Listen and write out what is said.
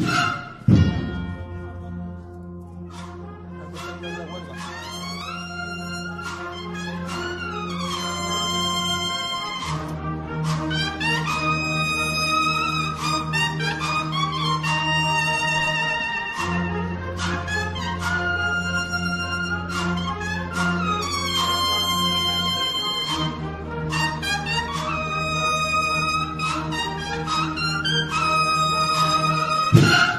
Yeah. Yeah.